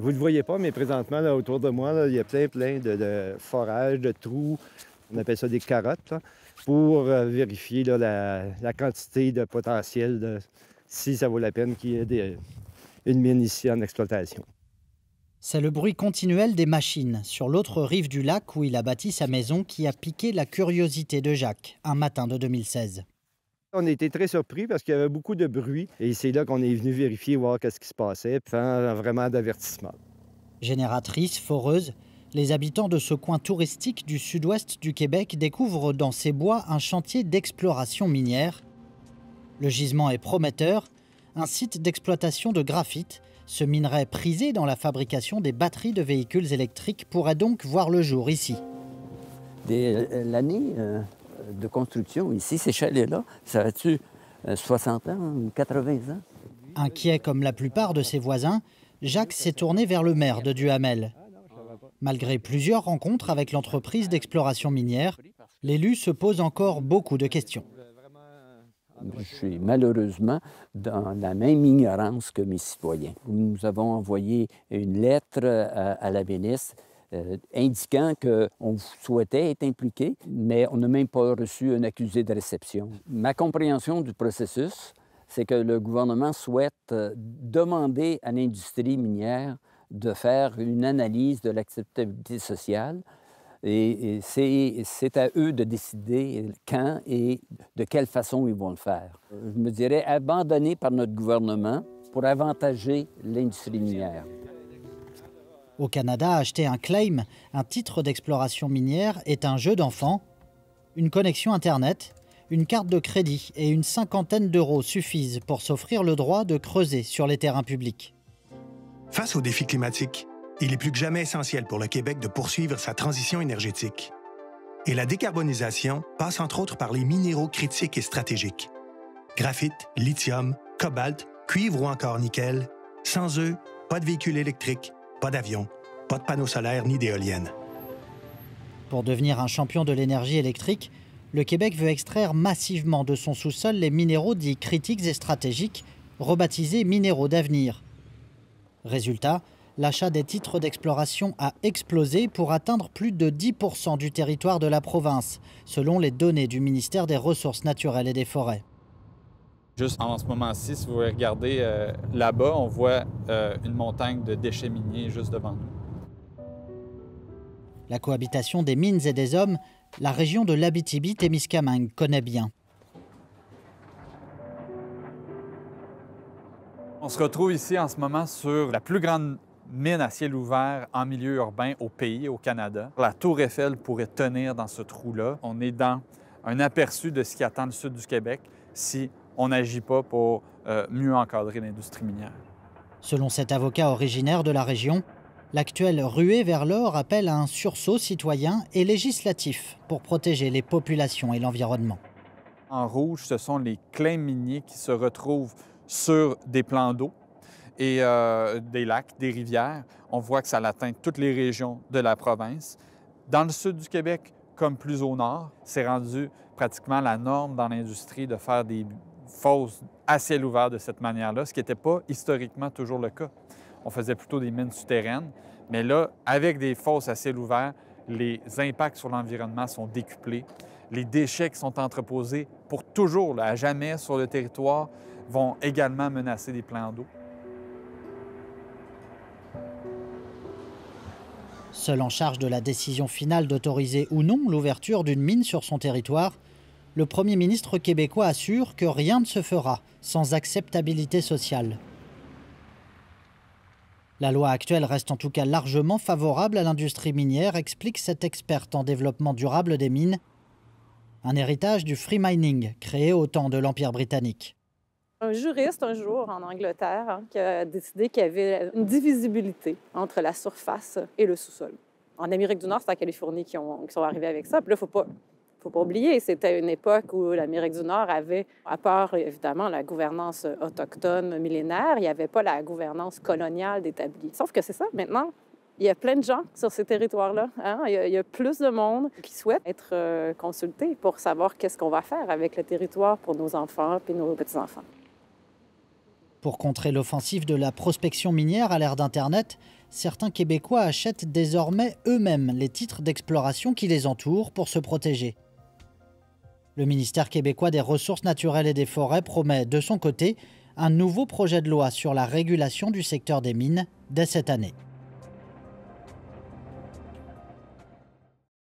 Vous ne le voyez pas, mais présentement, autour de moi, il y a plein, plein de, forages, de trous. On appelle ça des carottes, pour euh, vérifier la, quantité de potentiel, si ça vaut la peine qu'il y ait une mine ici en exploitation. C'est le bruit continuel des machines sur l'autre rive du lac où il a bâti sa maison qui a piqué la curiosité de Jacques un matin de 2016. On a été très surpris parce qu'il y avait beaucoup de bruit et c'est là qu'on est venu vérifier, voir qu'est-ce qui se passait, faire vraiment d'avertissement. Génératrice, foreuse, les habitants de ce coin touristique du sud-ouest du Québec découvrent dans ces bois un chantier d'exploration minière. Le gisement est prometteur, un site d'exploitation de graphite ce minerai prisé dans la fabrication des batteries de véhicules électriques pourrait donc voir le jour ici. Euh, l'année euh, de construction ici, ces chalets-là, ça a-tu 60 ans ou 80 ans? Inquiet comme la plupart de ses voisins, Jacques s'est tourné vers le maire de Duhamel. Malgré plusieurs rencontres avec l'entreprise d'exploration minière, l'élu se pose encore beaucoup de questions. Je suis malheureusement dans la même ignorance que mes citoyens. Nous avons envoyé une lettre à, la ministre euh, indiquant qu'on souhaitait être impliqué, mais on n'a même pas reçu un accusé de réception. Ma compréhension du processus, c'est que le gouvernement souhaite euh, demander à l'industrie minière de faire une analyse de l'acceptabilité sociale et, c'est à eux de décider quand et de quelle façon ils vont le faire. Je me dirais abandonné par notre gouvernement pour avantager l'industrie minière. Au Canada, acheter un claim, un titre d'exploration minière, est un jeu d'enfant. Une connexion Internet, une carte de crédit et une cinquantaine d'euros suffisent pour s'offrir le droit de creuser sur les terrains publics. Face aux défis climatiques, il est plus que jamais essentiel pour le Québec de poursuivre sa transition énergétique. Et la décarbonisation passe entre autres par les minéraux critiques et stratégiques. Graphite, lithium, cobalt, cuivre ou encore nickel. Sans eux, pas de véhicules électriques, pas d'avions, pas de panneaux solaires ni d'éoliennes. Pour devenir un champion de l'énergie électrique, le Québec veut extraire massivement de son sous-sol les minéraux dits critiques et stratégiques, rebaptisés minéraux d'avenir. Résultat, l'achat des titres d'exploration a explosé pour atteindre plus de 10% du territoire de la province, selon les données du ministère des Ressources naturelles et des Forêts. Juste en ce moment-ci, si vous regardez euh, là-bas, on voit euh, une montagne de déchets miniers juste devant nous. La cohabitation des mines et des hommes, la région de l'Abitibi-Témiscamingue connaît bien. On se retrouve ici en ce moment sur la plus grande mine à ciel ouvert en milieu urbain au pays, au Canada. La tour Eiffel pourrait tenir dans ce trou-là. On est dans un aperçu de ce qui attend le sud du Québec si on n'agit pas pour euh, mieux encadrer l'industrie minière. Selon cet avocat originaire de la région, l'actuelle ruée vers l'or appelle à un sursaut citoyen et législatif pour protéger les populations et l'environnement. En rouge, ce sont les claims miniers qui se retrouvent sur des plans d'eau et euh, des lacs, des rivières. On voit que ça atteint toutes les régions de la province. Dans le sud du Québec, comme plus au nord, c'est rendu pratiquement la norme dans l'industrie de faire des fosses à ciel ouvert de cette manière-là, ce qui n'était pas historiquement toujours le cas. On faisait plutôt des mines souterraines, mais là, avec des fosses à ciel ouvert, les impacts sur l'environnement sont décuplés. Les déchets qui sont entreposés pour toujours, à jamais sur le territoire, vont également menacer des plans d'eau. Seul en charge de la décision finale d'autoriser ou non l'ouverture d'une mine sur son territoire, le Premier ministre québécois assure que rien ne se fera sans acceptabilité sociale. La loi actuelle reste en tout cas largement favorable à l'industrie minière, explique cette experte en développement durable des mines, un héritage du free mining créé au temps de l'Empire britannique un juriste un jour en Angleterre hein, qui a décidé qu'il y avait une divisibilité entre la surface et le sous-sol. En Amérique du Nord, c'est la Californie qui, ont, qui, sont arrivés avec ça. Puis là, il ne faut pas, faut pas oublier, c'était une époque où l'Amérique du Nord avait, à part évidemment la gouvernance autochtone millénaire, il n'y avait pas la gouvernance coloniale d'établie. Sauf que c'est ça, maintenant, il y a plein de gens sur ces territoires-là. Hein. Il, y a plus de monde qui souhaite être euh, consulté pour savoir qu'est-ce qu'on va faire avec le territoire pour nos enfants et nos petits-enfants. Pour contrer l'offensive de la prospection minière à l'ère d'Internet, certains Québécois achètent désormais eux-mêmes les titres d'exploration qui les entourent pour se protéger. Le ministère québécois des Ressources naturelles et des Forêts promet de son côté un nouveau projet de loi sur la régulation du secteur des mines dès cette année.